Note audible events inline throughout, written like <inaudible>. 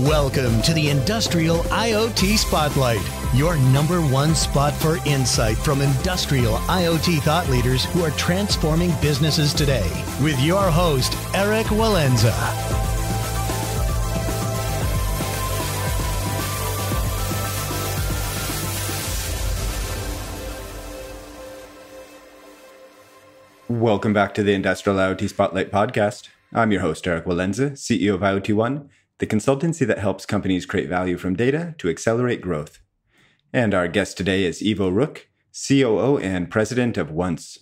Welcome to the Industrial IoT Spotlight, your number one spot for insight from industrial IoT thought leaders who are transforming businesses today. With your host, Erik Walenza. Welcome back to the Industrial IoT Spotlight podcast. I'm your host, Erik Walenza, CEO of IoT One the consultancy that helps companies create value from data to accelerate growth. And our guest today is Ivo Rook, COO and president of 1NCE.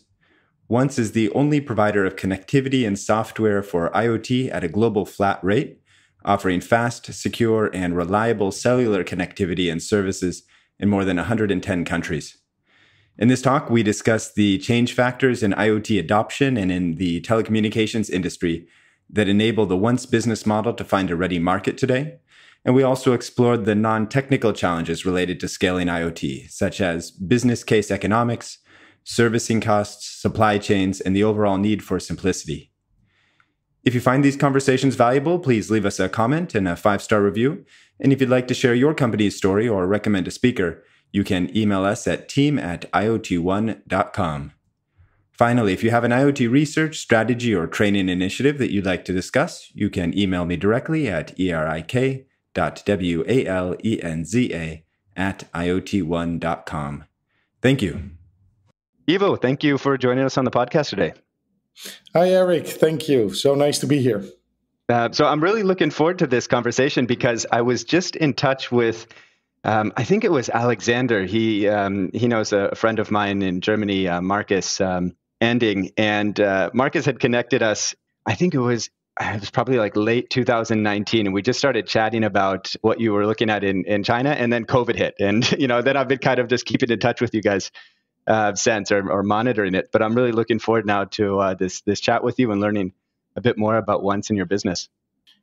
1NCE is the only provider of connectivity and software for IoT at a global flat rate, offering fast, secure, and reliable cellular connectivity and services in more than 110 countries. In this talk, we discuss the change factors in IoT adoption and in the telecommunications industry that enable the 1NCE business model to find a ready market today. And we also explored the non technical challenges related to scaling IoT, such as business case economics, servicing costs, supply chains, and the overall need for simplicity. If you find these conversations valuable, please leave us a comment and a five star review. And if you'd like to share your company's story or recommend a speaker, you can email us at team at iot1.com. Finally, if you have an IoT research, strategy, or training initiative that you'd like to discuss, you can email me directly at erik.walenza at iot1.com. Thank you. Ivo, thank you for joining us on the podcast today. Hi, Erik. Thank you. So nice to be here. Uh, so I'm really looking forward to this conversation because I was just in touch with um, I think it was Alexander. He um, he knows a friend of mine in Germany, uh, Marcus, um, ending. And uh, Marcus had connected us, I think it was it was probably like late 2019 and we just started chatting about what you were looking at in, in china and then covid hit. And <laughs> you know then i've been kind of just keeping in touch with you guys uh, since or, or monitoring it. But i'm really looking forward now to uh, this this chat with you and learning a bit more about 1NCE in your business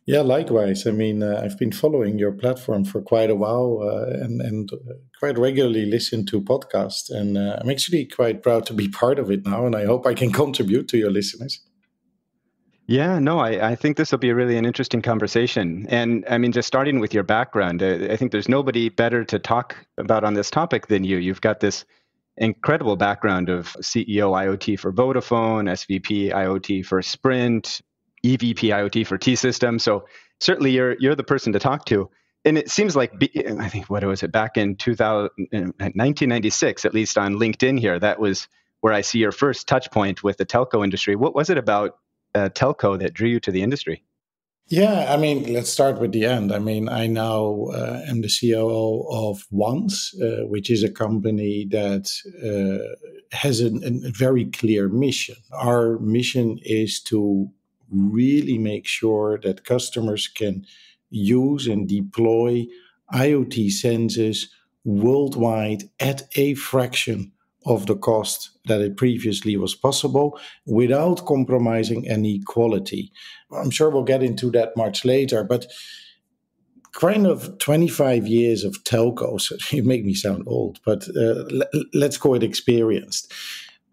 yeah, likewise. I mean, uh, I've been following your platform for quite a while uh, and, and quite regularly listen to podcasts. And uh, I'm actually quite proud to be <laughs> part of it now. And I hope I can contribute to your listeners. Yeah, no, I, I think this will be really an interesting conversation. And I mean, just starting with your background, uh, I think there's nobody better to talk about on this topic than you. You've got this incredible background of CEO IoT for Vodafone, SVP IoT for Sprint, EVP IoT for T Systems. So certainly you're you're the person to talk to. And it seems like I think what was it back in 2000, 1996, at least on LinkedIn here, that was where I see your first touch point with the telco industry. What was it about uh, telco that drew you to the industry? Yeah, I mean, let's start with the end. I mean, I now uh, am the COO of 1NCE, uh, which is a company that uh, has a, a very clear mission. Our mission is to really make sure that customers can use and deploy IoT sensors worldwide at a fraction of the cost that it previously was possible without compromising any quality. I'm sure we'll get into that much later, but kind of 25 years of telcos, <laughs> you make me sound old, but uh, let's call it experienced.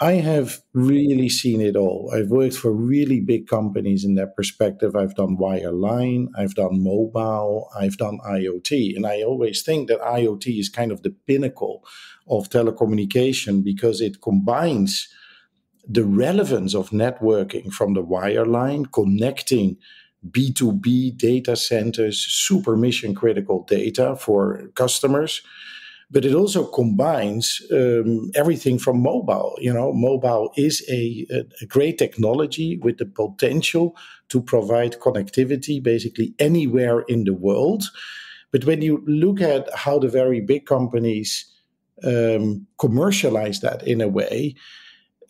I have really seen it all. I've worked for really big companies in that perspective. I've done wireline, I've done mobile, I've done IoT. And I always think that IoT is kind of the pinnacle of telecommunication because it combines the relevance of networking from the wireline, connecting B2B data centers, super mission critical data for customers but it also combines um, everything from mobile. You know, mobile is a, a, great technology with the potential to provide connectivity basically anywhere in the world. But when you look at how the very big companies um, commercialize that in a way,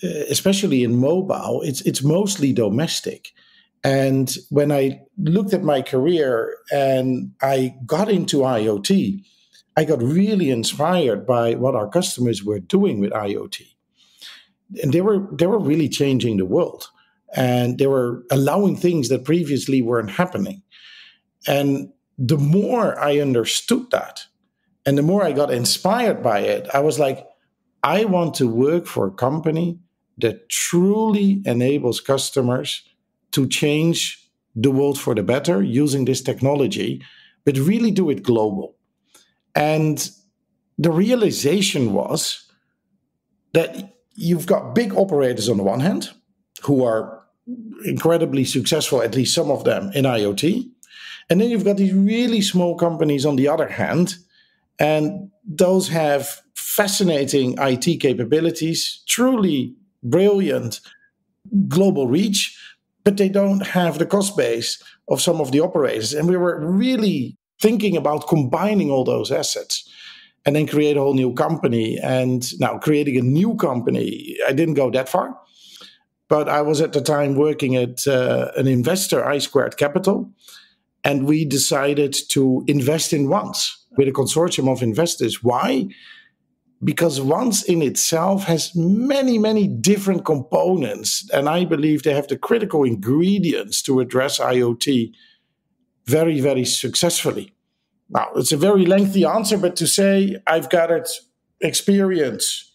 uh, especially in mobile, it's it's mostly domestic. And when I looked at my career and I got into IoT, I got really inspired by what our customers were doing with IoT. And they were they were really changing the world. And they were allowing things that previously weren't happening. And the more I understood that, and the more I got inspired by it, I was like, I want to work for a company that truly enables customers to change the world for the better using this technology but really do it global. And the realization was that you've got big operators on the one hand who are incredibly successful, at least some of them, in IoT. And then you've got these really small companies on the other hand, and those have fascinating IT capabilities, truly brilliant global reach, but they don't have the cost base of some of the operators. And we were really thinking about combining all those assets and then create a whole new company. And now creating a new company, I didn't go that far. But I was at the time working at uh, an investor, I Squared Capital, and we decided to invest in 1NCE with a consortium of investors. Why? Because 1NCE in itself has many, many different components, and I believe they have the critical ingredients to address IoT very, very successfully. Now, it's a very lengthy answer, but to say I've gathered experience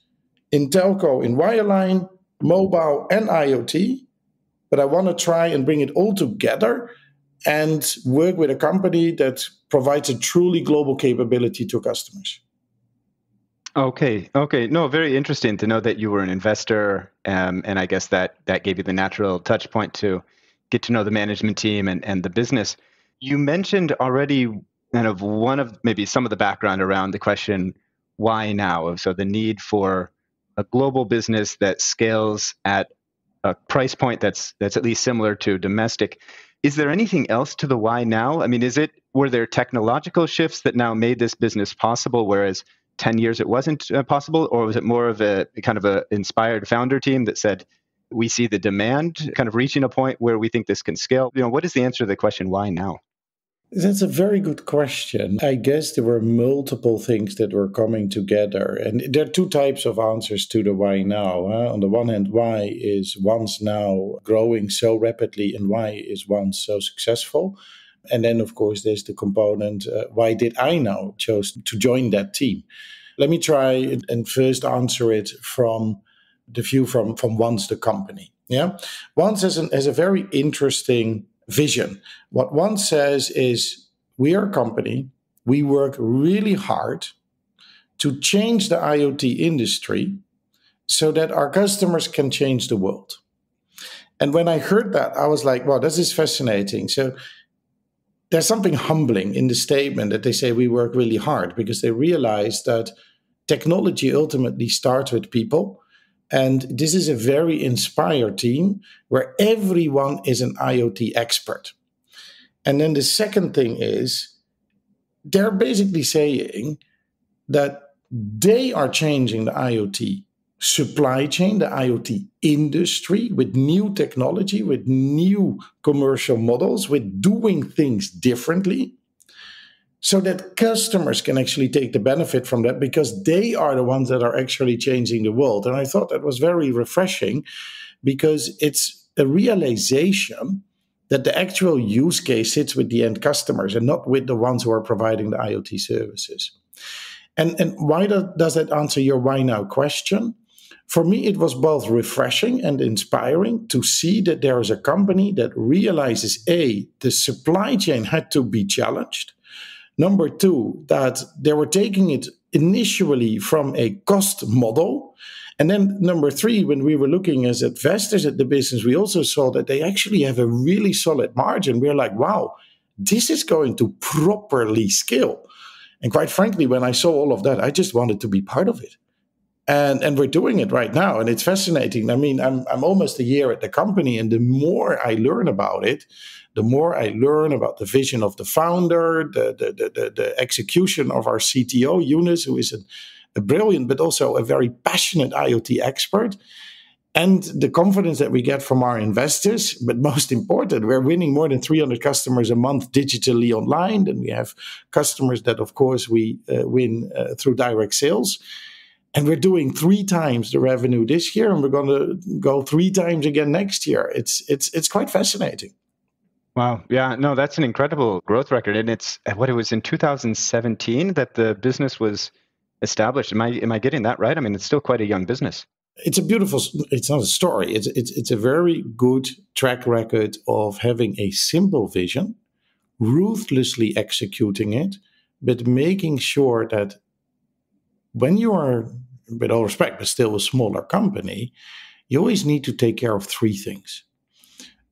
in telco, in wireline, mobile, and IoT, but I want to try and bring it all together and work with a company that provides a truly global capability to customers. Okay. Okay. No, very interesting to know that you were an investor, um, and I guess that that gave you the natural touch point to get to know the management team and and the business. You mentioned already kind of one of maybe some of the background around the question why now? So the need for a global business that scales at a price point that's that's at least similar to domestic. Is there anything else to the why now? I mean is it were there technological shifts that now made this business possible whereas 10 years it wasn't uh, possible? Or was it more of a kind of a inspired founder team that said we see the demand kind of reaching a point where we think this can scale? You know what is the answer to the question why now that's a very good question. I guess there were multiple things that were coming together. And there are two types of answers to the why now. Huh? On the one hand, why is 1NCE now growing so rapidly and why is 1NCE so successful? And then, of course, there's the component uh, why did I now chose to join that team? Let me try and first answer it from the view from, from 1NCE the company. Yeah. 1NCE has, an, has a very interesting vision. What one says is we are a company, we work really hard to change the IoT industry so that our customers can change the world. And when I heard that, I was like, wow, this is fascinating. So there's something humbling in the statement that they say we work really hard because they realize that technology ultimately starts with people and this is a very inspired team where everyone is an IoT expert. And then the second thing is they're basically saying that they are changing the IoT supply chain, the IoT industry with new technology, with new commercial models, with doing things differently so that customers can actually take the benefit from that because they are the ones that are actually changing the world. And I thought that was very refreshing because it's a realization that the actual use case sits with the end customers and not with the ones who are providing the IoT services. And, and why do, does that answer your why now question? For me, it was both refreshing and inspiring to see that there is a company that realizes A, the supply chain had to be challenged Number two, that they were taking it initially from a cost model. And then number three, when we were looking as investors at the business, we also saw that they actually have a really solid margin. We are like, wow, this is going to properly scale. And quite frankly, when I saw all of that, I just wanted to be part of it. And and we're doing it right now. And it's fascinating. I mean, I'm I'm almost a year at the company, and the more I learn about it, the more I learn about the vision of the founder, the, the, the, the execution of our CTO, Eunice, who is a, a brilliant but also a very passionate IoT expert, and the confidence that we get from our investors. But most important, we're winning more than 300 customers a month digitally online. And we have customers that, of course, we uh, win uh, through direct sales. And we're doing three times the revenue this year, and we're going to go three times again next year. It's it's it's quite fascinating. Wow. Yeah. No, that's an incredible growth record. And it's eh, what it was in 2017 that the business was established. Am I am I getting that right? I mean, it's still quite a young business. It's a beautiful. It's not a story. It's it's it's a very good track record of having a simple vision, ruthlessly executing it, but making sure that when you are, with all respect, but still a smaller company, you always need to take care of three things.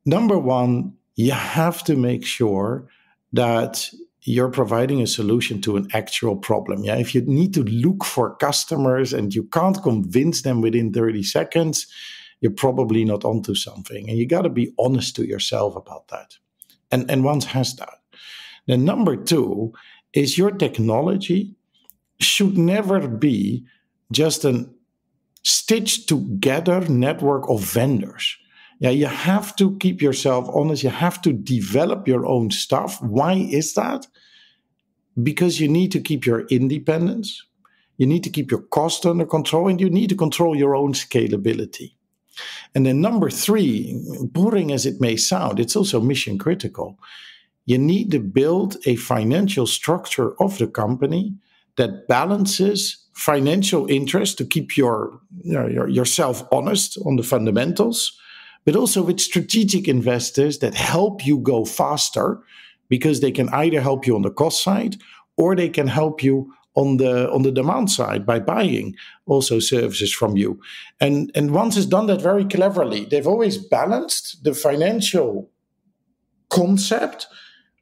Number one, you have to make sure that you're providing a solution to an actual problem. Yeah, if you need to look for customers and you can't convince them within 30 seconds, you're probably not onto something. And you got to be honest to yourself about that. And and 1NCE has that. Then number two is your technology should never be just a stitched together network of vendors. Yeah, you have to keep yourself honest. You have to develop your own stuff. Why is that? Because you need to keep your independence, you need to keep your cost under control, and you need to control your own scalability. And then number three, boring as it may sound, it's also mission critical. You need to build a financial structure of the company that balances financial interest to keep your, you know, your yourself honest on the fundamentals but also with strategic investors that help you go faster because they can either help you on the cost side or they can help you on the on the demand side by buying also services from you. And and 1NCE has done that very cleverly. They've always balanced the financial concept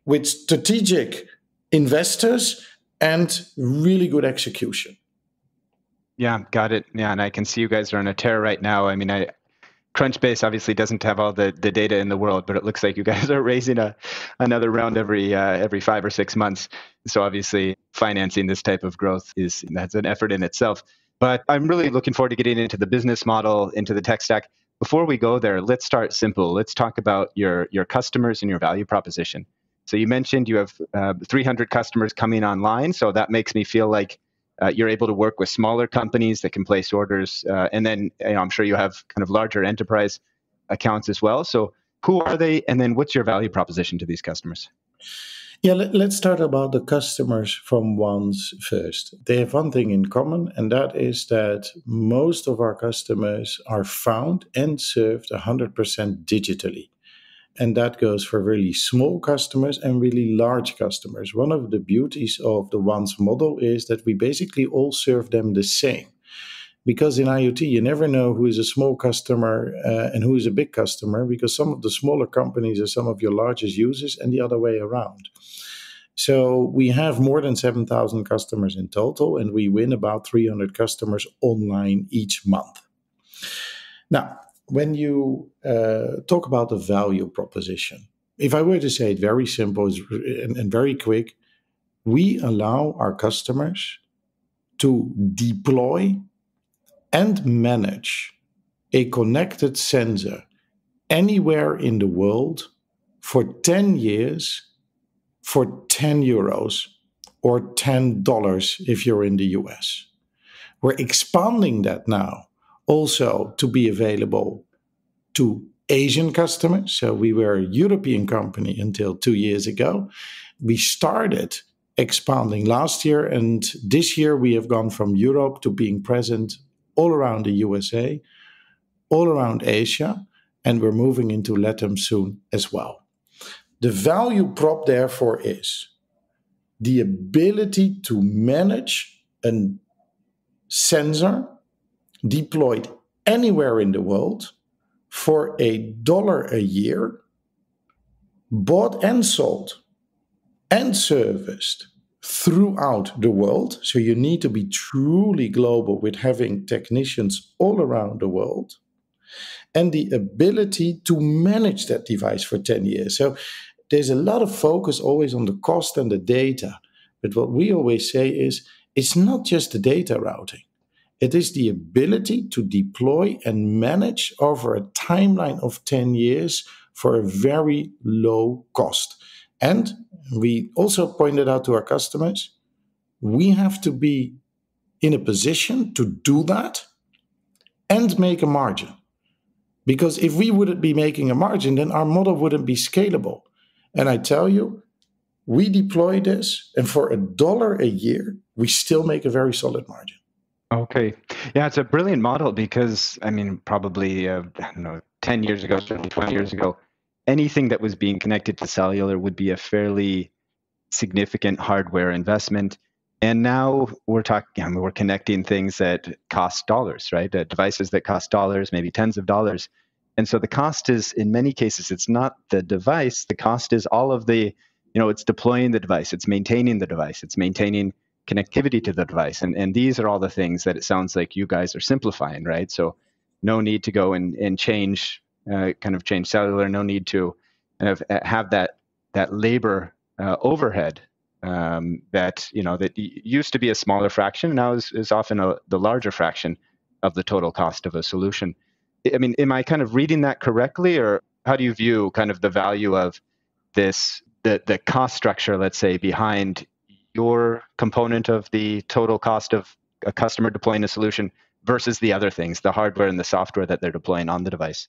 with strategic investors and really good execution. Yeah, got it. Yeah, and I can see you guys are on a tear right now. I mean, I Crunchbase obviously doesn't have all the, the data in the world, but it looks like you guys <laughs> are raising a another round every uh, every five or six months. So obviously, financing this type of growth is that's an effort in itself. But I'm really looking forward to getting into the business model, into the tech stack. Before we go there, let's start simple. Let's talk about your your customers and your value proposition. So you mentioned you have uh, 300 customers coming online, so that makes me feel like uh, you're able to work with smaller companies that can place orders, uh, and then you know, I'm sure you have kind of larger enterprise accounts as well. So who are they, and then what's your value proposition to these customers? Yeah, let, us start about the customers from ones first. They have one thing in common, and that is that most of our customers are found and served 100% digitally. And that goes for really small customers and really large customers. One of the beauties of the ones model is that we basically all serve them the same. Because in IoT, you never know who is a small customer uh, and who is a big customer, because some of the smaller companies are some of your largest users and the other way around. So we have more than 7,000 customers in total, and we win about 300 customers online each month. Now, when you uh, talk about the value proposition, if I were to say it very simple and, very quick, we allow our customers to deploy and manage a connected sensor anywhere in the world for 10 years for 10 euros or $10 if you're in the US. We're expanding that now also to be available to Asian customers. So we were a European company until two years ago. We started expanding last year, and this year we have gone from Europe to being present all around the USA, all around Asia, and we're moving into LATAM soon as well. The value prop, therefore, is the ability to manage a sensor deployed anywhere in the world for a dollar a year, bought and sold and serviced throughout the world. So you need to be truly global with having technicians all around the world and the ability to manage that device for 10 years. So there's a lot of focus always on the cost and the data. But what we always say is it's not just the data routing. It is the ability to deploy and manage over a timeline of 10 years for a very low cost. And we also pointed out to our customers we have to be in a position to do that and make a margin. Because if we wouldn't be making a margin, then our model wouldn't be scalable. And I tell you, we deploy this, and for a dollar a year, we still make a very solid margin. Okay. Yeah, it's a brilliant model because, I mean, probably, uh, I don't know, 10 years ago, certainly 20 years ago, anything that was being connected to cellular would be a fairly significant hardware investment. And now we're talking, I mean, we're connecting things that cost dollars, right? Uh, devices that cost dollars, maybe tens of dollars. And so the cost is, in many cases, it's not the device. The cost is all of the, you know, it's deploying the device, it's maintaining the device, it's maintaining connectivity to the device. And, and these are all the things that it sounds like you guys are simplifying, right? So no need to go and, and change, uh, kind of change cellular, no need to kind of uh, have that, that labor uh, overhead um, that, you know, that used to be a smaller fraction, now is, is often a, the larger fraction of the total cost of a solution. I mean, am I kind of reading that correctly, or how do you view kind of the value of this, the, the cost structure, let's say, behind your component of the total cost of a customer deploying a solution versus the other things, the hardware and the software that they're deploying on the device?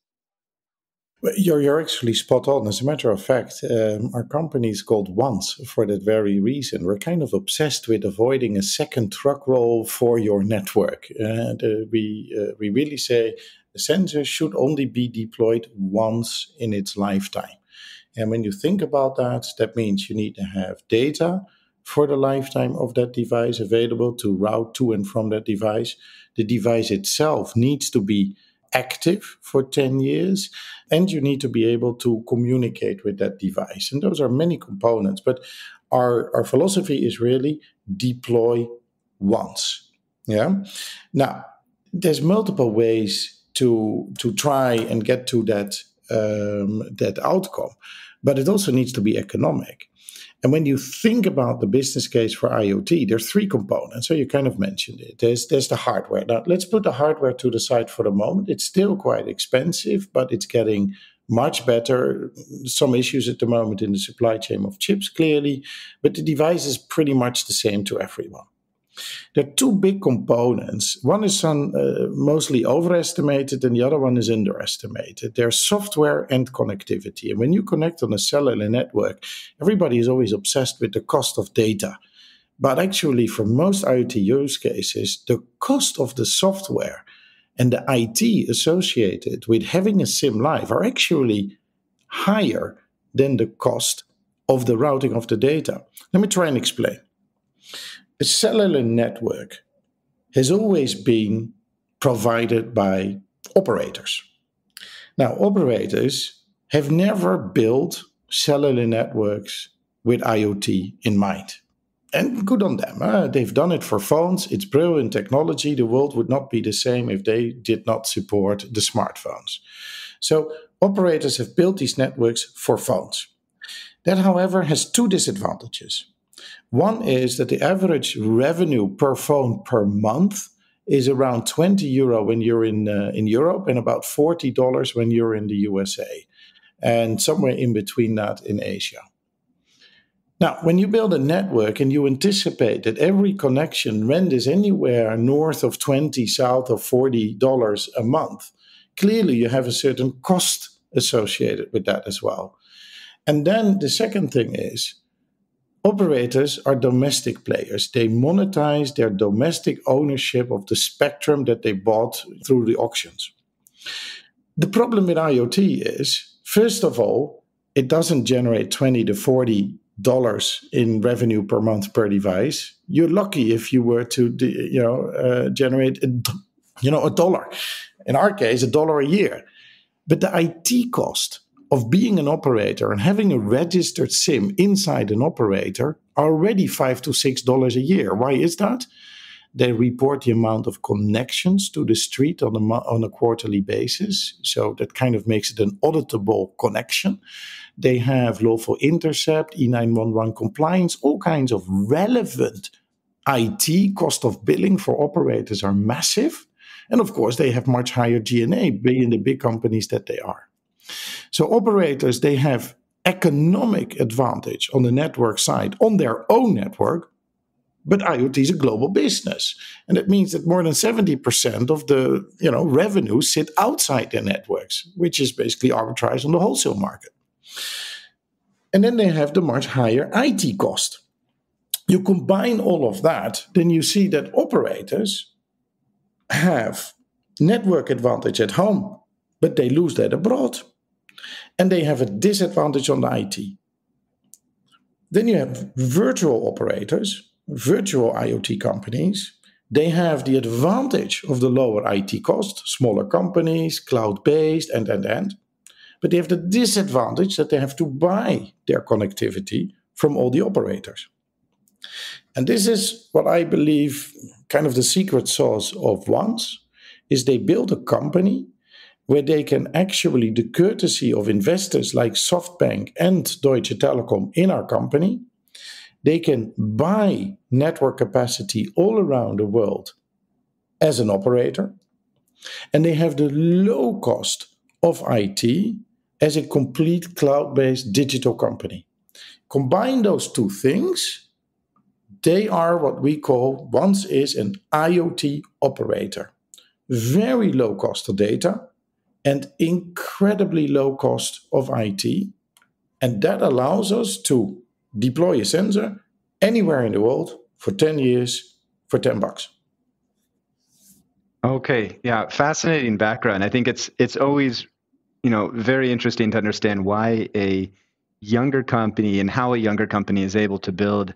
You're, you're actually spot on. As a matter of fact, um, our company is called 1NCE for that very reason. We're kind of obsessed with avoiding a second truck roll for your network. And uh, we, uh, we really say the sensor should only be deployed once in its lifetime. And when you think about that, that means you need to have data for the lifetime of that device available to route to and from that device. The device itself needs to be active for 10 years and you need to be able to communicate with that device. And those are many components, but our, our philosophy is really deploy once. Yeah. Now, there's multiple ways to to try and get to that um, that outcome, but it also needs to be economic. And when you think about the business case for IoT, there's three components. So you kind of mentioned it. There's there's the hardware. Now let's put the hardware to the side for the moment. It's still quite expensive, but it's getting much better. Some issues at the moment in the supply chain of chips, clearly, but the device is pretty much the same to everyone. There are two big components. One is some, uh, mostly overestimated, and the other one is underestimated. There's software and connectivity. And when you connect on a cellular network, everybody is always obsessed with the cost of data. But actually, for most IoT use cases, the cost of the software and the IT associated with having a SIM live are actually higher than the cost of the routing of the data. Let me try and explain. A cellular network has always been provided by operators. Now, operators have never built cellular networks with IoT in mind. And good on them. Uh, they've done it for phones. It's brilliant technology. The world would not be the same if they did not support the smartphones. So, operators have built these networks for phones. That, however, has two disadvantages. One is that the average revenue per phone per month is around 20 euro when you're in uh, in Europe and about 40 dollars when you're in the USA and somewhere in between that in Asia. Now, when you build a network and you anticipate that every connection rent is anywhere north of 20, south of 40 dollars a month, clearly you have a certain cost associated with that as well. And then the second thing is Operators are domestic players. They monetize their domestic ownership of the spectrum that they bought through the auctions. The problem with IoT is, first of all, it doesn't generate 20 to 40 dollars in revenue per month per device. You're lucky if you were to, you know, uh, generate, a, you know, a dollar. In our case, a dollar a year. But the IT cost of being an operator and having a registered SIM inside an operator are already five to six dollars a year. Why is that? They report the amount of connections to the street on a, on a quarterly basis. So that kind of makes it an auditable connection. They have lawful intercept, E911 compliance, all kinds of relevant IT cost of billing for operators are massive. And of course, they have much higher G&A, being the big companies that they are. So operators, they have economic advantage on the network side on their own network, but IoT is a global business. And it means that more than 70% of the you know, revenue sit outside their networks, which is basically arbitrage on the wholesale market. And then they have the much higher IT cost. You combine all of that, then you see that operators have network advantage at home, but they lose that abroad. And they have a disadvantage on the IT. Then you have virtual operators, virtual IoT companies. They have the advantage of the lower IT cost, smaller companies, cloud based, and, and, and. But they have the disadvantage that they have to buy their connectivity from all the operators. And this is what I believe kind of the secret sauce of 1NCE is they build a company where they can actually the courtesy of investors like SoftBank and Deutsche Telekom in our company they can buy network capacity all around the world as an operator and they have the low cost of IT as a complete cloud-based digital company combine those two things they are what we call once is an IoT operator. Very low cost of data and incredibly low cost of IT. And that allows us to deploy a sensor anywhere in the world for 10 years for 10 bucks. Okay, yeah, fascinating background. I think it's it's always, you know, very interesting to understand why a younger company and how a younger company is able to build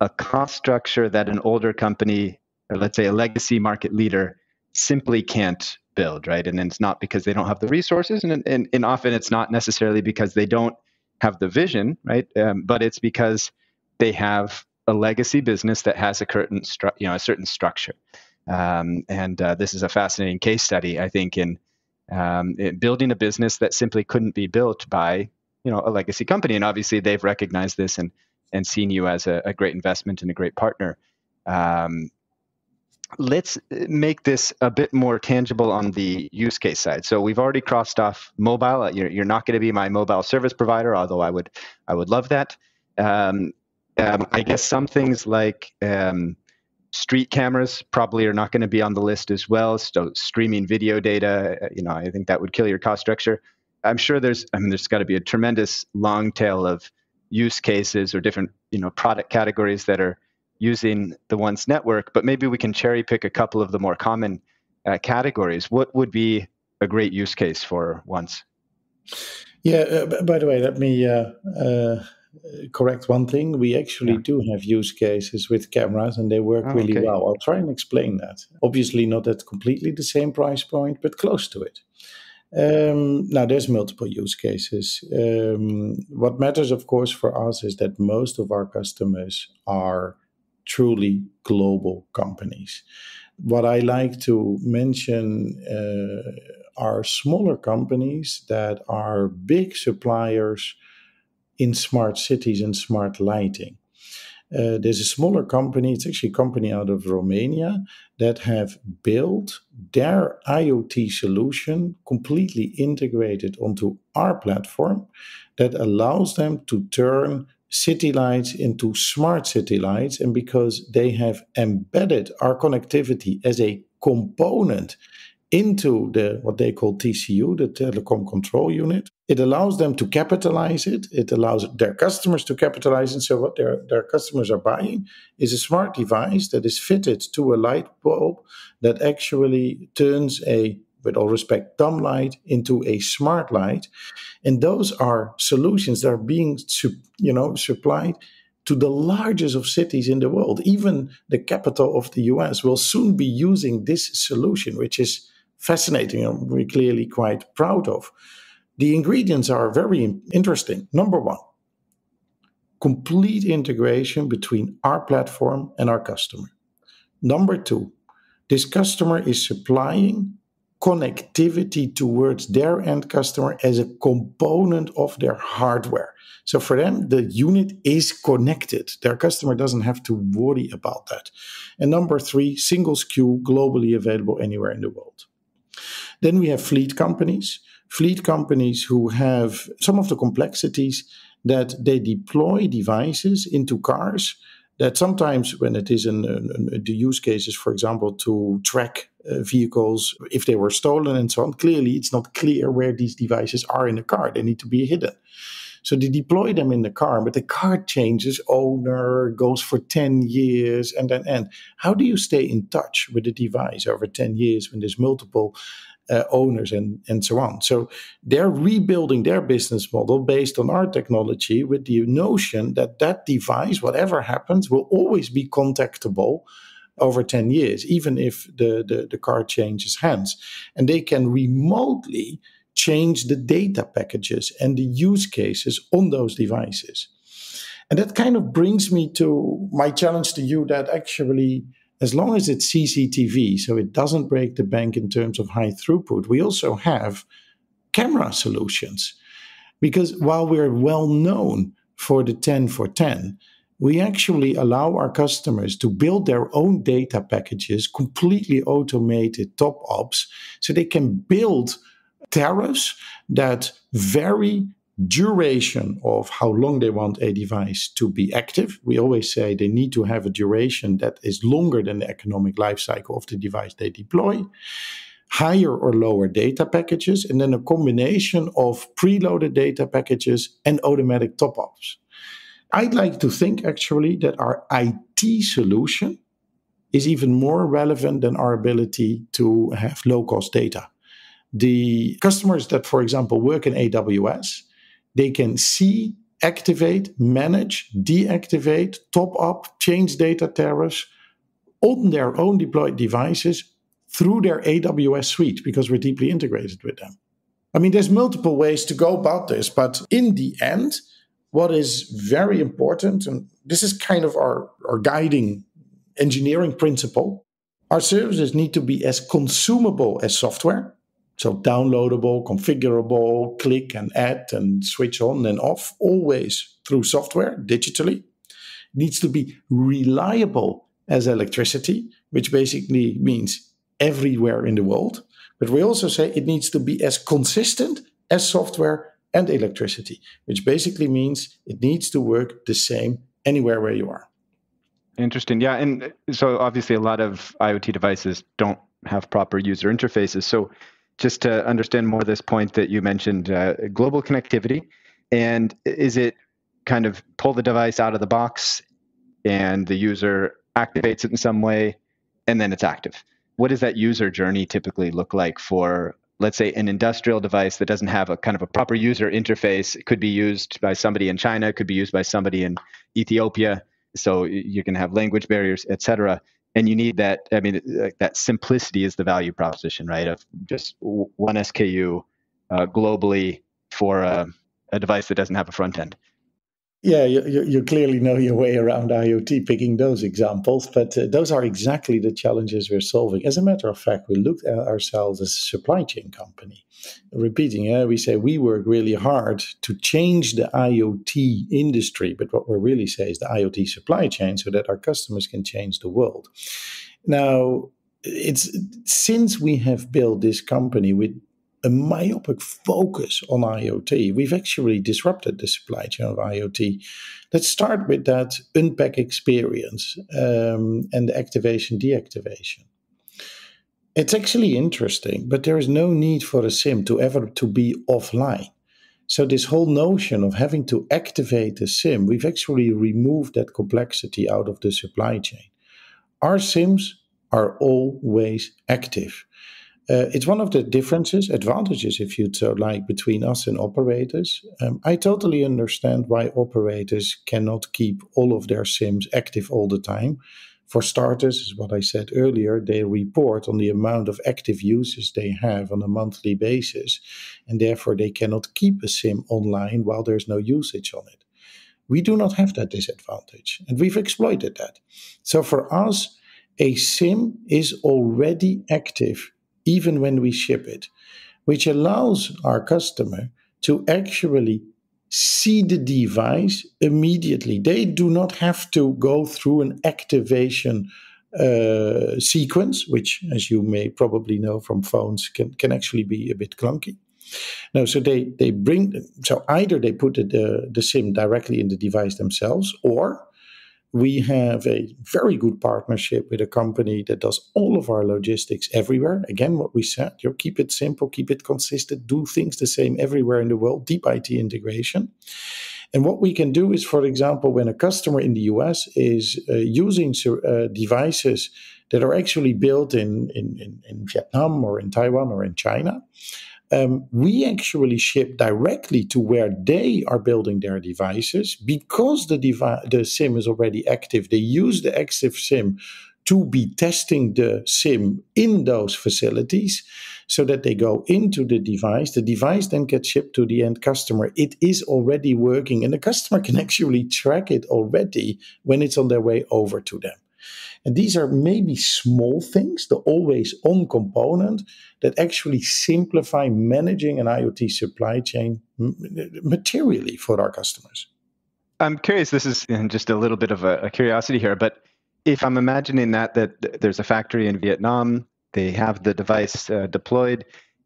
a cost structure that an older company, or let's say a legacy market leader, simply can't build, right? And it's not because they don't have the resources, and, and, and often it's not necessarily because they don't have the vision, right? Um, but it's because they have a legacy business that has a certain, stru- you know, a certain structure. Um, and uh, this is a fascinating case study, I think, in, um, in building a business that simply couldn't be built by, you know, a legacy company. And obviously, they've recognized this and and seen you as a, a great investment and a great partner. Um, let's make this a bit more tangible on the use case side. So we've already crossed off mobile. You're, you're not going to be my mobile service provider, although I would I would love that. Um, um, I guess some things like um, street cameras probably are not going to be on the list as well. So streaming video data, uh, you know, I think that would kill your cost structure. I'm sure there's I mean there's got to be a tremendous long tail of use cases or different you know product categories that are using the 1NCE network but maybe we can cherry pick a couple of the more common uh, categories what would be a great use case for 1NCE yeah uh, by the way let me uh, uh correct one thing we actually yeah. do have use cases with cameras and they work oh, really okay. well i'll try and explain that obviously not at completely the same price point but close to it um, now, there's multiple use cases. Um, what matters, of course, for us is that most of our customers are truly global companies. What I like to mention uh, are smaller companies that are big suppliers in smart cities and smart lighting. Uh, there's a smaller company, it's actually a company out of Romania that have built their IoT solution completely integrated onto our platform that allows them to turn city lights into smart city lights. And because they have embedded our connectivity as a component into the what they call TCU, the telecom control unit. It allows them to capitalize it. It allows their customers to capitalize it. So what their, their customers are buying is a smart device that is fitted to a light bulb that actually turns a with all respect, dumb light into a smart light, and those are solutions that are being, you know, supplied to the largest of cities in the world. Even the capital of the US will soon be using this solution, which is fascinating and we're clearly quite proud of. The ingredients are very interesting. Number one, complete integration between our platform and our customer. Number two, this customer is supplying connectivity towards their end customer as a component of their hardware. So for them, the unit is connected. Their customer doesn't have to worry about that. And number three, single SKU globally available anywhere in the world. Then we have fleet companies, fleet companies who have some of the complexities that they deploy devices into cars that sometimes when it is in, the use cases for example to track uh, vehicles if they were stolen and so on clearly it's not clear where these devices are in the car they need to be hidden so they deploy them in the car, but the car changes owner, goes for 10 years, and then end. How do you stay in touch with the device over 10 years when there's multiple uh, owners and, and so on. So they're rebuilding their business model based on our technology with the notion that that device, whatever happens, will always be contactable over 10 years, even if the, the, the car changes hands. And they can remotely change the data packages and the use cases on those devices. And that kind of brings me to my challenge to you that actually as long as it's CCTV, so it doesn't break the bank in terms of high throughput, we also have camera solutions. Because while we're well known for the 10 for 10, we actually allow our customers to build their own data packages, completely automated top ops, so they can build tariffs that vary duration of how long they want a device to be active. We always say they need to have a duration that is longer than the economic life cycle of the device they deploy. Higher or lower data packages, and then a combination of preloaded data packages and automatic top ups. I'd like to think actually that our IT solution is even more relevant than our ability to have low cost data. The customers that, for example, work in AWS, they can see, activate, manage, deactivate, top up, change data tariffs on their own deployed devices through their AWS suite because we're deeply integrated with them. I mean, there's multiple ways to go about this, but in the end, what is very important, and this is kind of our, our guiding engineering principle, our services need to be as consumable as software so downloadable, configurable, click and add and switch on and off, always through software digitally. It needs to be reliable as electricity, which basically means everywhere in the world. But we also say it needs to be as consistent as software and electricity, which basically means it needs to work the same anywhere where you are. Interesting. Yeah. And so obviously, a lot of IoT devices don't have proper user interfaces. So just to understand more this point that you mentioned uh, global connectivity and is it kind of pull the device out of the box and the user activates it in some way and then it's active? What does that user journey typically look like for let's say an industrial device that doesn't have a kind of a proper user interface? It could be used by somebody in china it could be used by somebody in ethiopia so you can have language barriers et cetera and you need that i mean that simplicity is the value proposition right? Of just one sku uh, globally for a, a, device that doesn't have a front end yeah you, you, clearly know your way around iot picking those examples but uh, those are exactly the challenges we're solving as a matter of fact we looked at ourselves as a supply chain company repeating, uh, we say we work really hard to change the IoT industry, but what we really say is the IoT supply chain so that our customers can change the world. Now, it's since we have built this company with a myopic focus on IoT, we've actually disrupted the supply chain of IoT. Let's start with that unpack experience um, and the activation deactivation. It's actually interesting, but there is no need for a SIM to ever to be offline. So this whole notion of having to activate a SIM, we've actually removed that complexity out of the supply chain. Our SIMs are always active. Uh, it's one of the differences, advantages, if you'd so like, between us and operators. Um, I totally understand why operators cannot keep all of their SIMs active all the time for starters, is what I said earlier, they report on the amount of active users they have on a monthly basis, and therefore they cannot keep a SIM online while there's no usage on it. We do not have that disadvantage, and we've exploited that. So for us, a SIM is already active even when we ship it, which allows our customer to actually see the device immediately. They do not have to go through an activation uh, sequence, which, as you may probably know from phones, can, can actually be a bit clunky. No, so they, they bring, so either they put the, the SIM directly in the device themselves, or we have a very good partnership with a company that does all of our logistics everywhere. Again, what we said, you know, keep it simple, keep it consistent, do things the same everywhere in the world, deep IT integration. And what we can do is, for example, when a customer in the US is uh, using uh, devices that are actually built in, in, in, in Vietnam or in Taiwan or in China. Um, we actually ship directly to where they are building their devices because the, devi- the SIM is already active. They use the active SIM to be testing the SIM in those facilities so that they go into the device. The device then gets shipped to the end customer. It is already working, and the customer can actually track it already when it's on their way over to them. And these are maybe small things, the always on component that actually simplify managing an IoT supply chain materially for our customers. I'm curious, this is just a little bit of a, a curiosity here, but if I'm imagining that that there's a factory in Vietnam, they have the device uh, deployed,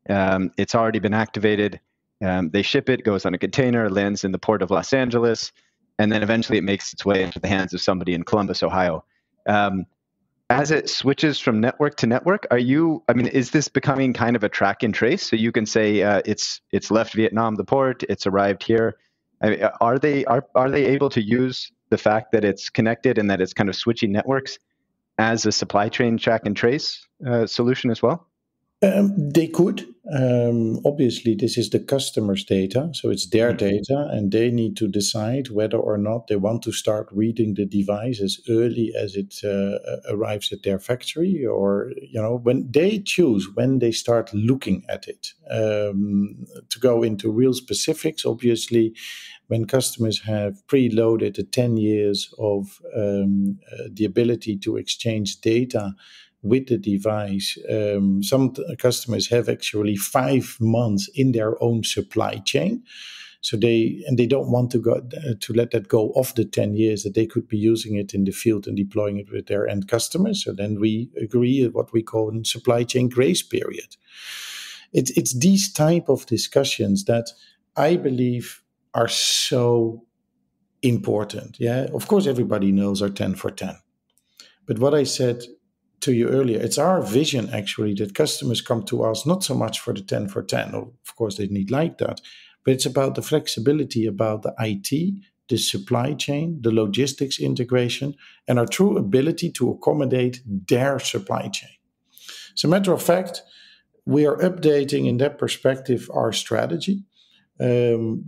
um, it's already been activated, um, they ship it, goes on a container, lands in the port of Los Angeles, and then eventually it makes its way into the hands of somebody in Columbus, Ohio. Um, as it switches from network to network, are you? I mean, is this becoming kind of a track and trace? So you can say uh, it's it's left Vietnam the port, it's arrived here. I mean, are they are are they able to use the fact that it's connected and that it's kind of switching networks as a supply chain track and trace uh, solution as well? Um, they could. Um, obviously, this is the customer's data, so it's their mm-hmm. data, and they need to decide whether or not they want to start reading the device as early as it uh, arrives at their factory, or you know, when they choose when they start looking at it. Um, to go into real specifics, obviously, when customers have preloaded the 10 years of um, uh, the ability to exchange data with the device. Um, some t- customers have actually five months in their own supply chain. So they and they don't want to go uh, to let that go off the ten years that they could be using it in the field and deploying it with their end customers. So then we agree what we call a supply chain grace period. It's it's these type of discussions that I believe are so important. Yeah, of course everybody knows our ten for ten, but what I said to you earlier, it's our vision actually that customers come to us not so much for the 10 for 10, of course they need like that, but it's about the flexibility about the IT, the supply chain, the logistics integration, and our true ability to accommodate their supply chain. As a matter of fact, we are updating in that perspective our strategy. Um,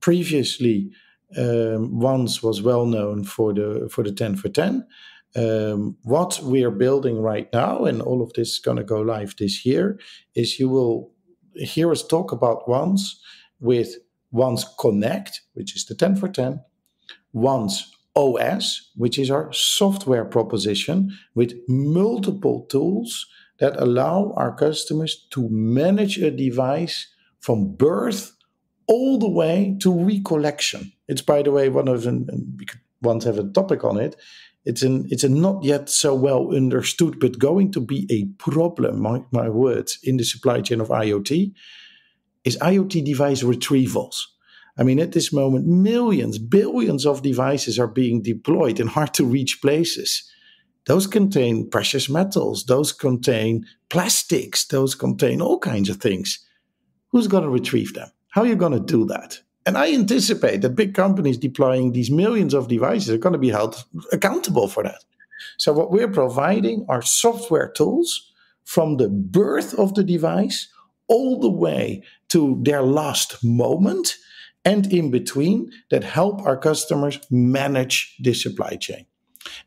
previously, um, 1NCE was well known for the for the 10 for 10 um, what we are building right now, and all of this is going to go live this year, is you will hear us talk about 1NCE with 1NCE Connect, which is the 10 for 10, 1NCE OS, which is our software proposition with multiple tools that allow our customers to manage a device from birth all the way to recollection. It's, by the way, one of them, we could once have a topic on it, it's an it's a not yet so well understood, but going to be a problem, my, my words, in the supply chain of IoT, is IoT device retrievals. I mean, at this moment, millions, billions of devices are being deployed in hard to reach places. Those contain precious metals, those contain plastics, those contain all kinds of things. Who's going to retrieve them? How are you going to do that? And I anticipate that big companies deploying these millions of devices are going to be held accountable for that. So, what we're providing are software tools from the birth of the device all the way to their last moment and in between that help our customers manage this supply chain.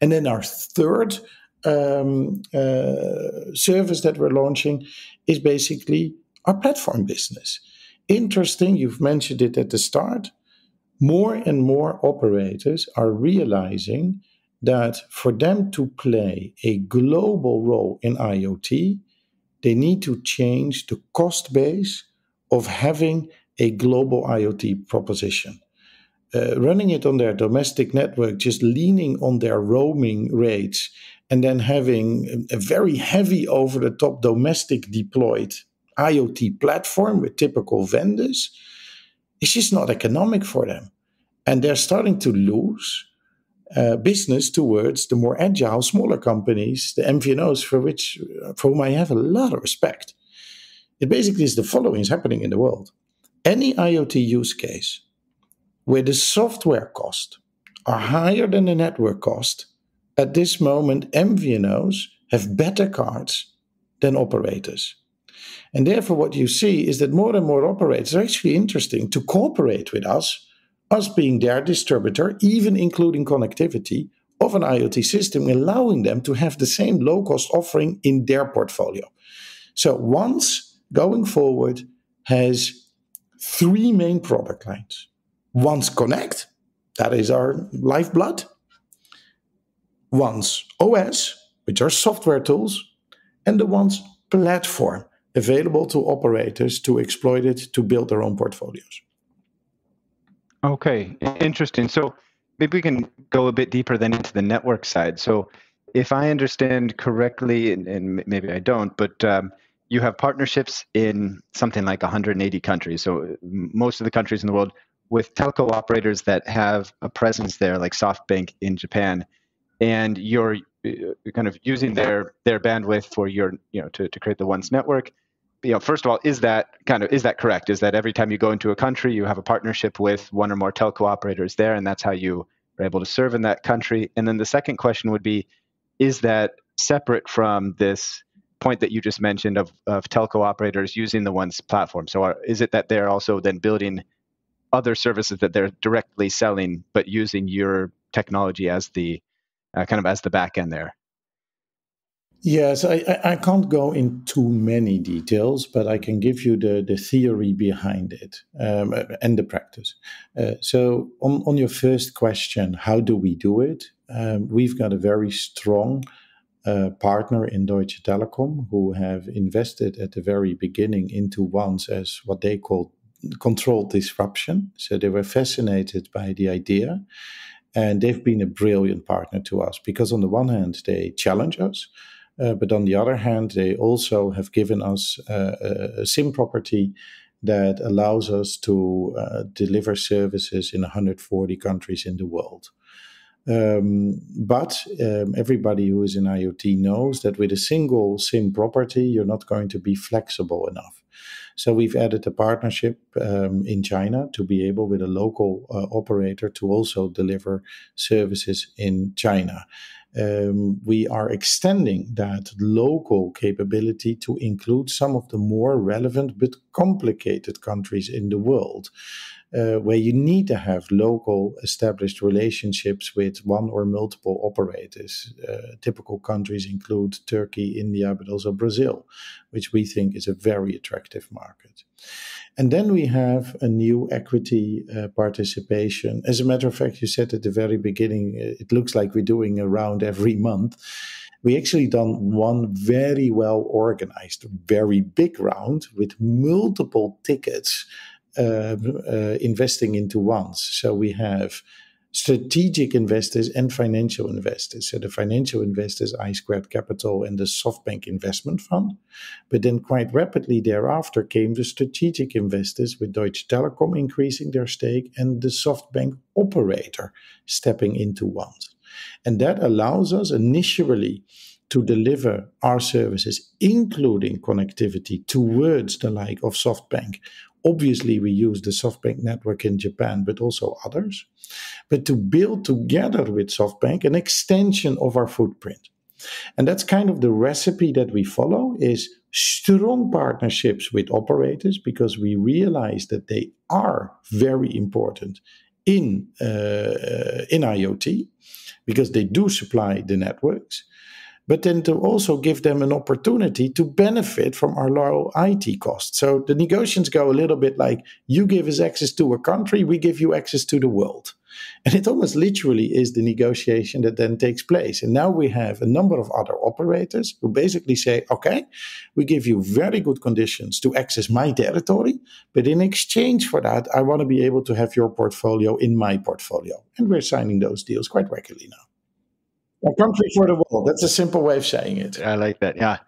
And then our third um, uh, service that we're launching is basically our platform business interesting, you've mentioned it at the start. More and more operators are realizing that for them to play a global role in IoT, they need to change the cost base of having a global IoT proposition. Uh, running it on their domestic network, just leaning on their roaming rates, and then having a very heavy over the top domestic deployed IoT platform with typical vendors, it's just not economic for them. And they're starting to lose uh, business towards the more agile, smaller companies, the MVNOs, for which for whom I have a lot of respect. It basically is the following is happening in the world. Any IoT use case where the software cost are higher than the network cost, at this moment, MVNOs have better cards than operators. And therefore, what you see is that more and more operators are actually interesting to cooperate with us, us being their distributor, even including connectivity of an IoT system, allowing them to have the same low cost offering in their portfolio. So, 1NCE going forward has three main product lines. 1NCE Connect, that is our lifeblood. 1NCE OS, which are software tools, and the 1NCE Platform, available to operators to exploit it to build their own portfolios. Okay, interesting. So maybe we can go a bit deeper then into the network side. So if I understand correctly, and, and maybe I don't, but um, you have partnerships in something like 180 countries. So most of the countries in the world with telco operators that have a presence there, like SoftBank in Japan, and you're uh, kind of using their their bandwidth for your you know to, to create the 1NCE network. You know, first of all, is that kind of is that correct? Is that every time you go into a country, you have a partnership with one or more telco operators there, and that's how you are able to serve in that country? And then the second question would be, is that separate from this point that you just mentioned of, of telco operators using the 1NCE platform. So are, is it that they're also then building other services that they're directly selling, but using your technology as the uh, kind of as the back end there? Yes, I, I can't go in too many details, but I can give you the, the theory behind it um, and the practice. Uh, so, on, on your first question, how do we do it? Um, we've got a very strong uh, partner in Deutsche Telekom who have invested at the very beginning into 1NCE as what they call controlled disruption. So they were fascinated by the idea. And they've been a brilliant partner to us because, on the one hand, they challenge us. Uh, but on the other hand, they also have given us uh, a SIM property that allows us to uh, deliver services in 140 countries in the world. Um, but um, everybody who is in IoT knows that with a single SIM property, you're not going to be flexible enough. So we've added a partnership um, in China to be able, with a local uh, operator, to also deliver services in China. Um, we are extending that local capability to include some of the more relevant but complicated countries in the world uh, where you need to have local established relationships with one or multiple operators. Uh, typical countries include Turkey, India, but also Brazil, which we think is a very attractive market. And then we have a new equity uh, participation. As a matter of fact, you said at the very beginning, uh, it looks like we're doing a round every month we actually done one very well organized, very big round with multiple tickets uh, uh, investing into 1NCE. So we have strategic investors and financial investors. So the financial investors, I Squared Capital and the SoftBank Investment Fund. But then quite rapidly thereafter came the strategic investors with Deutsche Telekom increasing their stake and the SoftBank operator stepping into 1NCE. And that allows us initially to deliver our services, including connectivity towards the like of SoftBank Obviously, we use the SoftBank network in Japan, but also others. But to build together with SoftBank an extension of our footprint. And that's kind of the recipe that we follow is strong partnerships with operators because we realize that they are very important in uh, in IoT because they do supply the networks but then to also give them an opportunity to benefit from our low IT costs. So the negotiations go a little bit like you give us access to a country, we give you access to the world. And it almost literally is the negotiation that then takes place. And now we have a number of other operators who basically say, okay, we give you very good conditions to access my territory, but in exchange for that, I want to be able to have your portfolio in my portfolio. And we're signing those deals quite regularly now. A country for the world. That's a simple way of saying it. I like that. Yeah.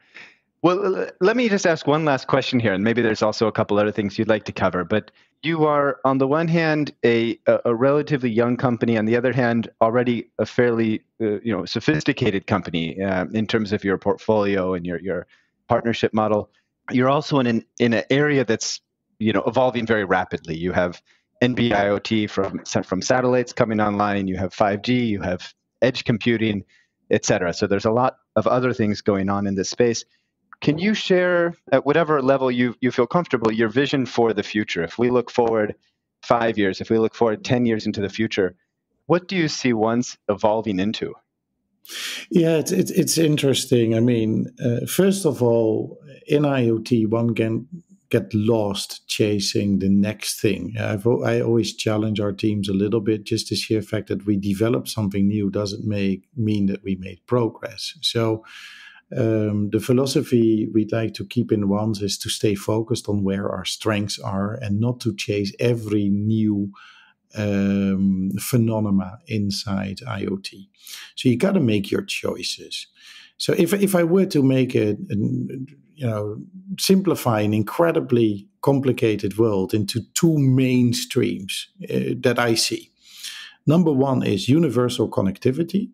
Well, let me just ask one last question here, and maybe there's also a couple other things you'd like to cover. But you are, on the one hand, a a relatively young company. On the other hand, already a fairly uh, you know sophisticated company uh, in terms of your portfolio and your your partnership model. You're also in an in an area that's you know evolving very rapidly. You have NB-IoT from from satellites coming online. You have 5G. You have edge computing, et cetera. So there's a lot of other things going on in this space. Can you share, at whatever level you, you feel comfortable, your vision for the future? If we look forward five years, if we look forward 10 years into the future, what do you see 1NCE evolving into? Yeah, it's it's, it's interesting. I mean, uh, first of all, in IoT, one can get lost chasing the next thing. I've, I always challenge our teams a little bit. Just the sheer fact that we develop something new doesn't make mean that we made progress. So. Um, the philosophy we'd like to keep in 1NCE is to stay focused on where our strengths are and not to chase every new um, phenomena inside IoT. So you got to make your choices. So if if I were to make it, you know, simplify an incredibly complicated world into two main streams uh, that I see. Number one is universal connectivity,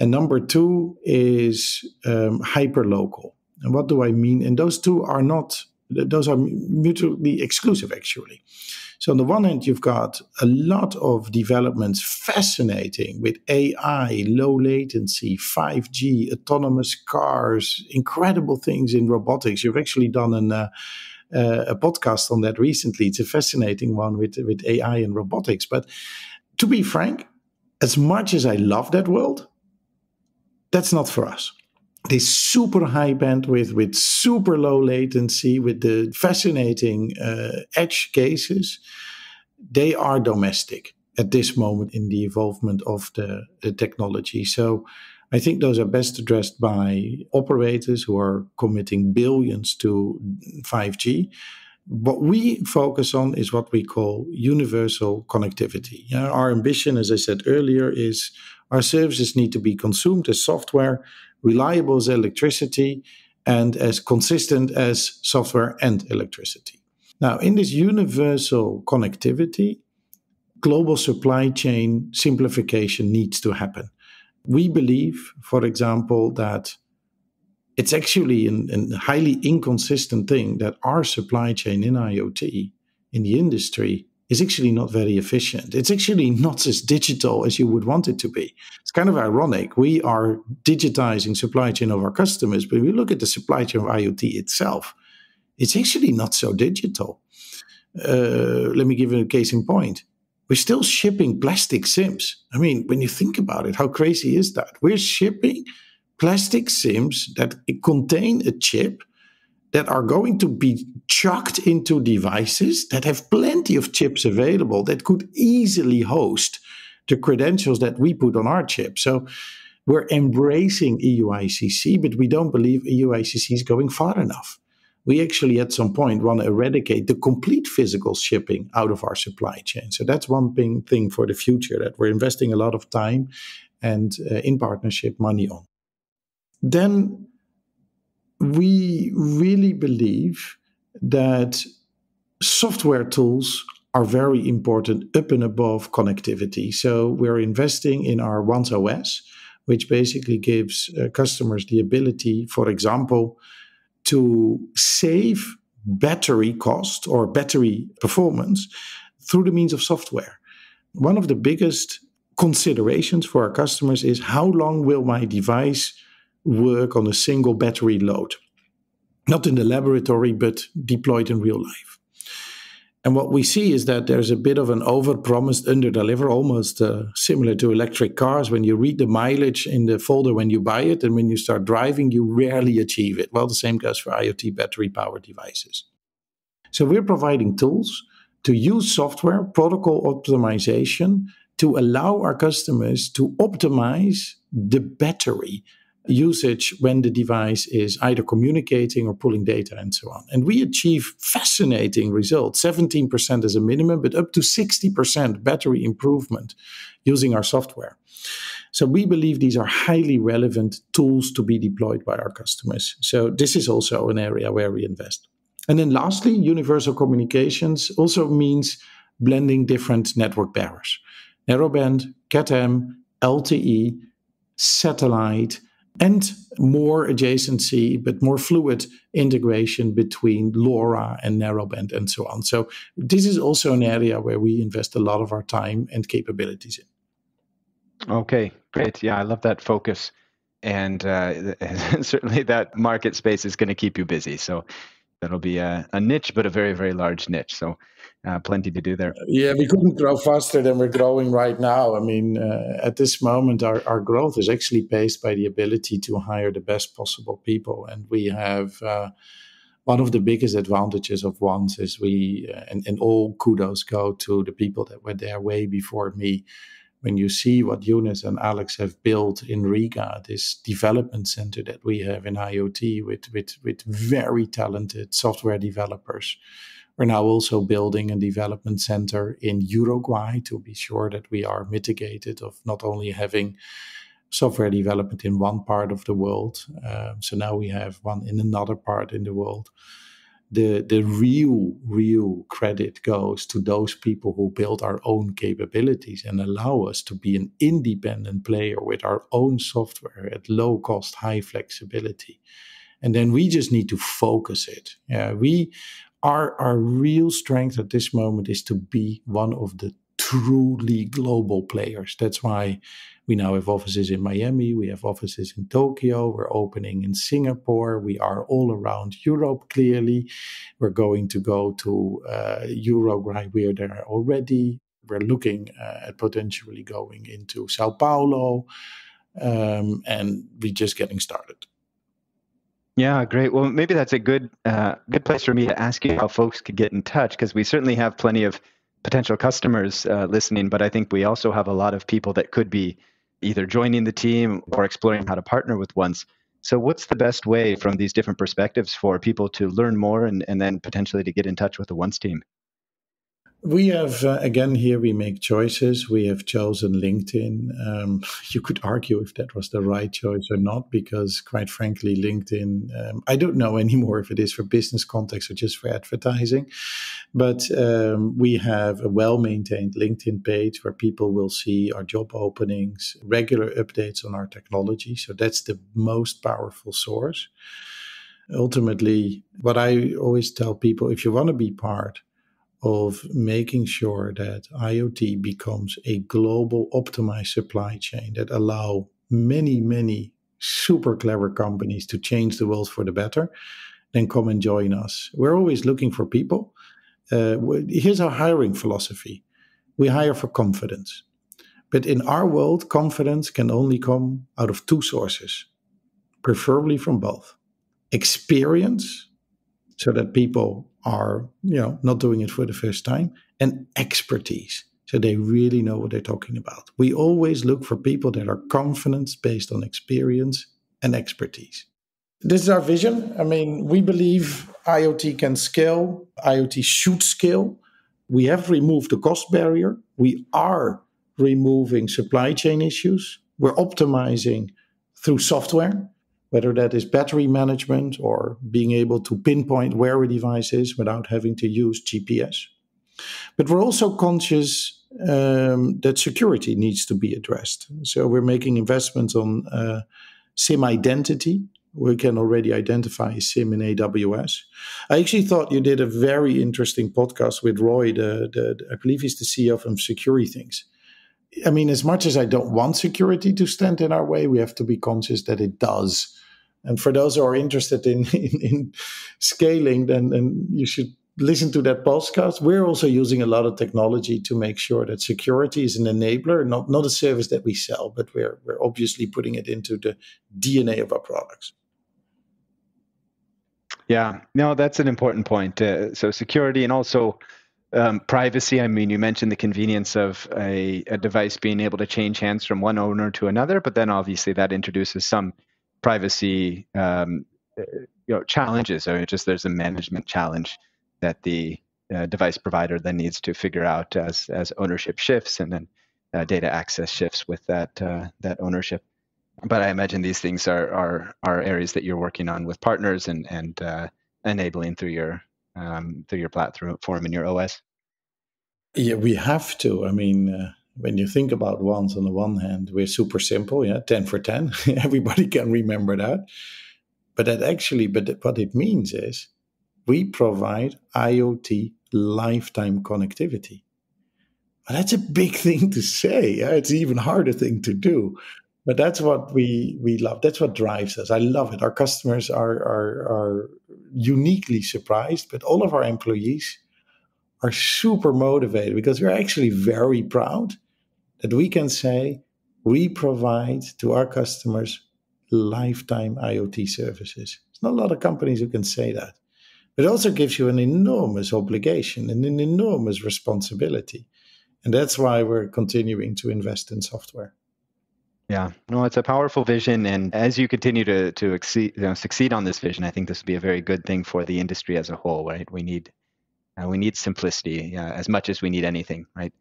and number two is um, hyperlocal. And what do I mean? And those two are not; those are mutually exclusive, actually. So on the one hand, you've got a lot of developments fascinating with AI, low latency, 5G, autonomous cars, incredible things in robotics. You've actually done an, uh, uh, a podcast on that recently. It's a fascinating one with, with AI and robotics. But to be frank, as much as I love that world, that's not for us this super high bandwidth with super low latency with the fascinating uh, edge cases they are domestic at this moment in the evolvement of the, the technology so i think those are best addressed by operators who are committing billions to 5g what we focus on is what we call universal connectivity. You know, our ambition, as I said earlier, is our services need to be consumed as software reliable as electricity and as consistent as software and electricity. Now, in this universal connectivity, global supply chain simplification needs to happen. We believe, for example, that it's actually a highly inconsistent thing that our supply chain in IoT in the industry is actually not very efficient. It's actually not as digital as you would want it to be. It's kind of ironic. We are digitizing supply chain of our customers, but if you look at the supply chain of IoT itself, it's actually not so digital. Uh, let me give you a case in point. We're still shipping plastic SIMs. I mean, when you think about it, how crazy is that? We're shipping plastic SIMs that contain a chip that are going to be chucked into devices that have plenty of chips available that could easily host the credentials that we put on our chip. So we're embracing EUICC, but we don't believe EUICC is going far enough. We actually, at some point, want to eradicate the complete physical shipping out of our supply chain. So that's one thing, thing for the future that we're investing a lot of time and uh, in partnership money on. Then we really believe that software tools are very important up and above connectivity. So we're investing in our 1NCE OS, which basically gives uh, customers the ability, for example, to save battery cost or battery performance through the means of software. One of the biggest considerations for our customers is how long will my device work on a single battery load, not in the laboratory, but deployed in real life. And what we see is that there's a bit of an over-promised, under-deliver, almost uh, similar to electric cars. When you read the mileage in the folder when you buy it, and when you start driving, you rarely achieve it. Well, the same goes for IoT battery-powered devices. So we're providing tools to use software protocol optimization to allow our customers to optimize the battery usage when the device is either communicating or pulling data and so on. And we achieve fascinating results 17% as a minimum, but up to 60% battery improvement using our software. So we believe these are highly relevant tools to be deployed by our customers. So this is also an area where we invest. And then lastly, universal communications also means blending different network pairs. Narrowband, CAT-M, LTE, satellite, and more adjacency, but more fluid integration between LoRa and narrowband and so on. So this is also an area where we invest a lot of our time and capabilities in. Okay, great. Yeah, I love that focus. and uh, <laughs> certainly that market space is going to keep you busy. So that'll be a, a, niche, but a very very large niche. So uh, plenty to do there. Yeah, we couldn't grow faster than we're growing right now. I mean, uh, at this moment, our, our growth is actually paced by the ability to hire the best possible people, and we have. Uh, one of the biggest advantages of 1NCE is we, uh, and, and all kudos go to the people that were there way before me when you see what Eunice and Alex have built in Riga, this development center that we have in IoT with, with, with very talented software developers. We're now also building a development center in Uruguay to be sure that we are mitigated of not only having software development in one part of the world. Um, so now we have one in another part in the world the the real real credit goes to those people who build our own capabilities and allow us to be an independent player with our own software at low cost high flexibility. And then we just need to focus it. Yeah we our our real strength at this moment is to be one of the truly global players that's why we now have offices in Miami, we have offices in Tokyo, we're opening in Singapore, we are all around Europe clearly. We're going to go to uh, Uruguay, we're there already. We're looking uh, at potentially going into Sao Paulo, um, and we're just getting started. Yeah, great. Well, maybe that's a good uh, good place for me to ask you how folks could get in touch because we certainly have plenty of potential customers uh, listening, but I think we also have a lot of people that could be either joining the team or exploring how to partner with 1NCE. So, what's the best way from these different perspectives for people to learn more and, and then potentially to get in touch with the 1NCE team? We have, uh, again, here we make choices. We have chosen LinkedIn. Um, <laughs> you could argue if that was the right choice or not, because quite frankly, LinkedIn, um, I don't know <laughs> anymore if it is for business context or just for advertising. But um, we have a well maintained LinkedIn page where people will see our job openings, regular updates on our technology. So that's the most powerful source. Ultimately, what I always tell people if you want to be part, of making sure that IoT becomes a global optimized supply chain that allow many, many super clever companies to change the world for the better, then come and join us. We're always looking for people. Uh, here's our hiring philosophy we hire for confidence. But in our world, confidence can only come out of two sources, preferably from both experience, so that people are you know not doing it for the first time and expertise. So they really know what they're talking about. We always look for people that are confident based on experience and expertise. This is our vision. I mean we believe iot can scale. Iot should scale. We have removed the cost barrier. We are removing supply chain issues. We're optimizing through software whether that is battery management or being able to pinpoint where a device is without having to use GPS. But we're also conscious um, that security needs to be addressed. So we're making investments on uh, SIM identity. We can already identify SIM in AWS. I actually thought you did a very interesting podcast with Roy, the, the, I believe he's the CEO of SecuriThings. I mean, as much as I don't want security to stand in our way, we have to be conscious that it does. And for those who are interested in, <laughs> in, in scaling, then, you should listen to that podcast. We're also using a lot of technology to make sure that security is an enabler, not, not a service that we sell, but we're, we're obviously putting it into the DNA of our products. Yeah, no, that's an important point. Uh, so security and also um, privacy. I mean, you mentioned the convenience of a, a device being able to change hands from one owner to another, but then obviously that introduces some privacy um, uh, you know challenges or just there's a management challenge that the uh, device provider then needs to figure out as as ownership shifts and then uh, data access shifts with that uh, that ownership but i imagine these things are are are areas that you're working on with partners and and uh, enabling through your um, through your platform and your os yeah we have to i mean uh, when you think about 1NCE, on the one hand, we're super simple, yeah, 10 for 10. <laughs> Everybody can remember that. But that actually, but what it means is we provide IoT lifetime connectivity. Well, that's a big <laughs> thing to say. Yeah? It's an even harder thing to do. But that's what we we love. That's what drives us. I love it. Our customers are are are uniquely surprised, but all of our employees are super motivated because we're actually very proud that we can say we provide to our customers lifetime IoT services. There's not a lot of companies who can say that. But It also gives you an enormous obligation and an enormous responsibility. And that's why we're continuing to invest in software. Yeah, no, it's a powerful vision, and as you continue to to exceed, you know, succeed on this vision, I think this will be a very good thing for the industry as a whole. Right? We need uh, we need simplicity uh, as much as we need anything, right?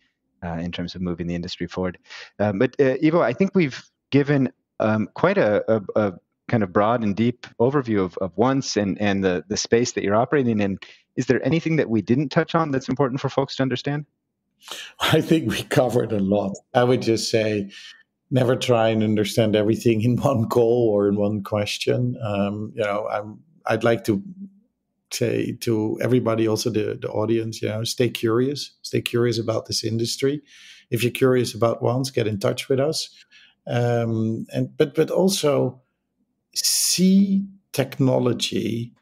Uh, in terms of moving the industry forward. Um, but uh, Ivo, I think we've given um, quite a, a, a, kind of broad and deep overview of, of 1NCE and and the the space that you're operating in. Is there anything that we didn't touch on that's important for folks to understand? I think we covered a lot. I would just say never try and understand everything in <laughs> one call or in one question. Um, you know, I'm, I'd like to say to everybody, also the, the audience, you know, stay curious, stay curious about this industry. If you're curious about 1NCE, get in touch with us. Um, and but but also see technology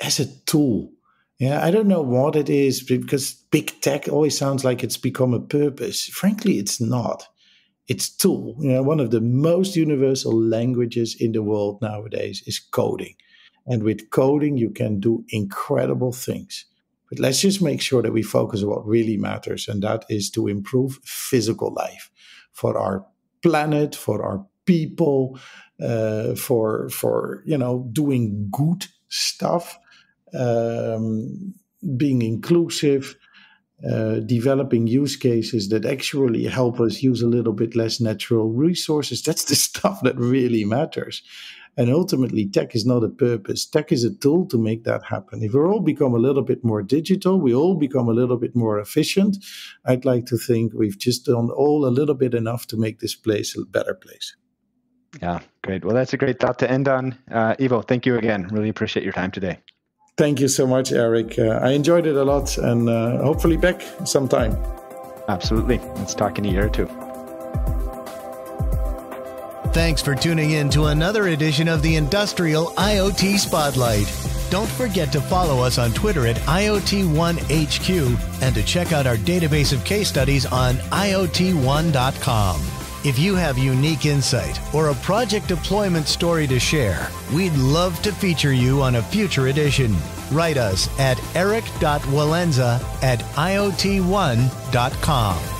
as a tool. Yeah, I don't know what it is because big tech always sounds like it's become a purpose. Frankly, it's not its tool. You know, one of the most universal languages in the world nowadays is coding. And with coding, you can do incredible things. But let's just make sure that we focus on what really matters, and that is to improve physical life for our planet, for our people, uh, for for you know doing good stuff, um, being inclusive, uh, developing use cases that actually help us use a little bit less natural resources. That's the <laughs> stuff that really matters. And ultimately, tech is not a purpose. Tech is a tool to make that happen. If we all become a little bit more digital, we all become a little bit more efficient. I'd like to think we've just done all a little bit enough to make this place a better place. Yeah, great. Well, that's a great thought to end on. Uh, Ivo, thank you again. Really appreciate your time today. Thank you so much, Erik. Uh, I enjoyed it a lot and uh, hopefully back sometime. Absolutely. Let's talk in a year or two. Thanks for tuning in to another edition of the Industrial IoT Spotlight. Don't forget to follow us on Twitter at IoT1HQ and to check out our database of case studies on IoT1.com. If you have unique insight or a project deployment story to share, we'd love to feature you on a future edition. Write us at eric.walenza at iot1.com.